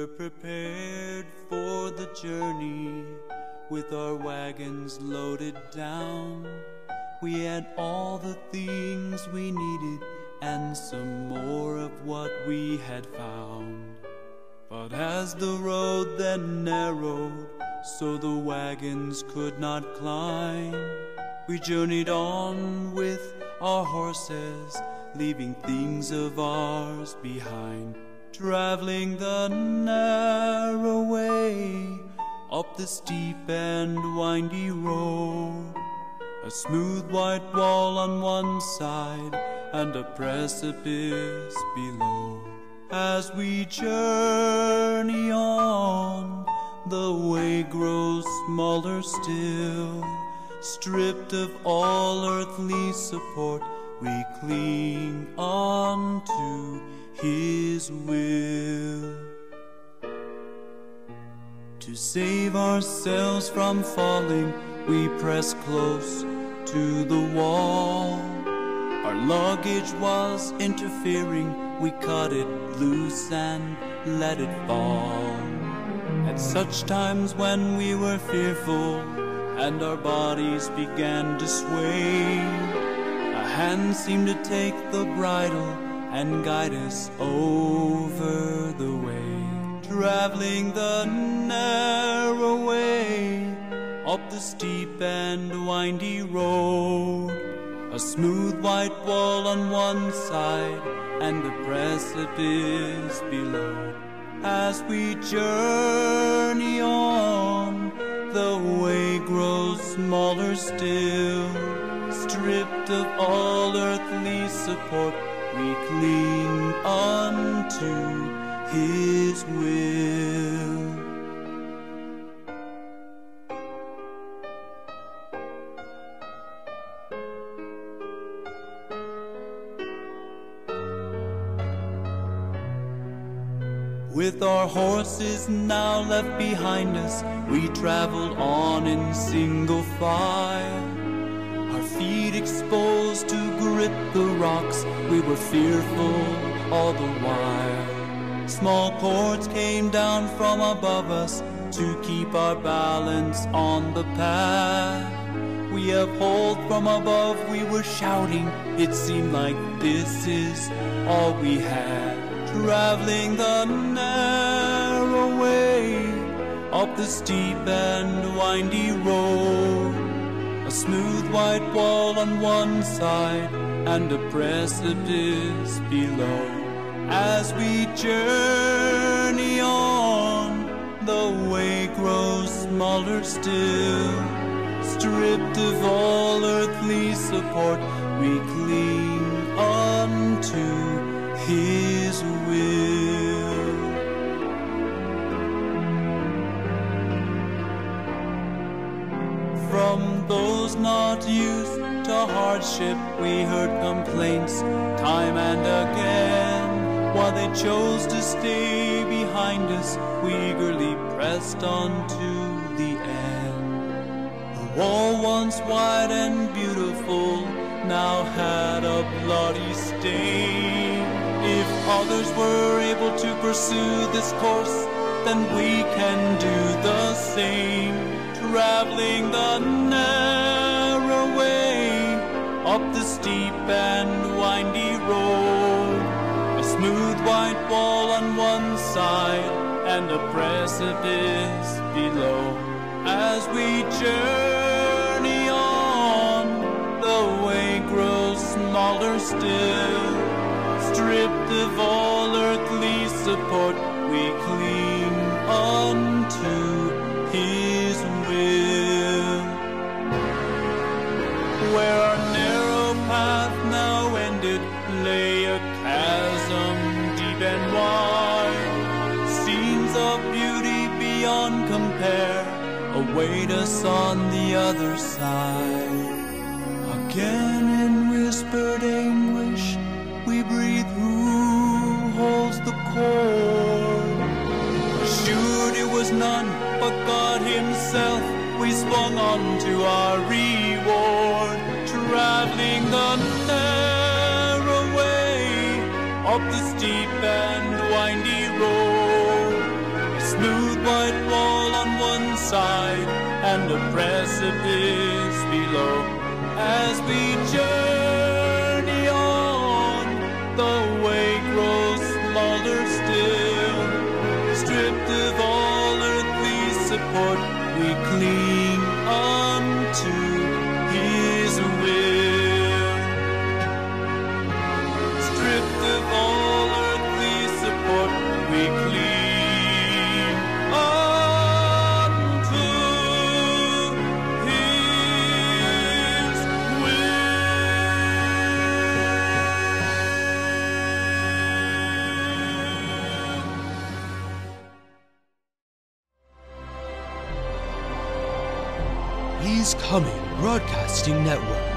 were prepared for the journey with our wagons loaded down. We had all the things we needed and some more of what we had found. But as the road then narrowed, so the wagons could not climb, we journeyed on with our horses, leaving things of ours behind. Traveling the narrow way up the steep and windy road. A smooth white wall on one side and a precipice below. As we journey on, the way grows smaller still. Stripped of all earthly support, we cling on to His will. To save ourselves from falling, we press close to the wall. Our luggage was interfering, we cut it loose and let it fall. At such times when we were fearful and our bodies began to sway, a hand seemed to take the bridle and guide us over the way. Traveling the narrow way up the steep and windy road. A smooth white wall on one side and the precipice below. As we journey on, the way grows smaller still. Stripped of all earthly support, we cling unto His will. With our horses now left behind us, we traveled on in single file. Our feet exposed to grip the rocks, we were fearful all the while. Small cords came down from above us to keep our balance on the path. We upheld from above, we were shouting, it seemed like this is all we had traveling the narrow way up the steep and windy road. A smooth white wall on one side and a precipice below. As we journey on, the way grows smaller still. Stripped of all earthly support, we cling unto his will. From those not used to hardship, we heard complaints time and again. While they chose to stay behind us, we eagerly pressed on to the end. The wall once wide and beautiful now had a bloody stain. If others were able to pursue this course, then we can do the same. Traveling the narrow way up the steep and windy road. A smooth white wall on one side and a precipice below. As we journey on, the way grows smaller still. Stripped of all earthly support, we cling and wide. Scenes of beauty beyond compare await us on the other side. Again in whispered anguish, we breathe who holds the cord. Assured it was none but God Himself, we swung on to our reward, traveling the side and a precipice below. As we journey on, the way grows smaller still. Stripped of all earthly support, we cling unto His will. He's Coming Broadcasting Network.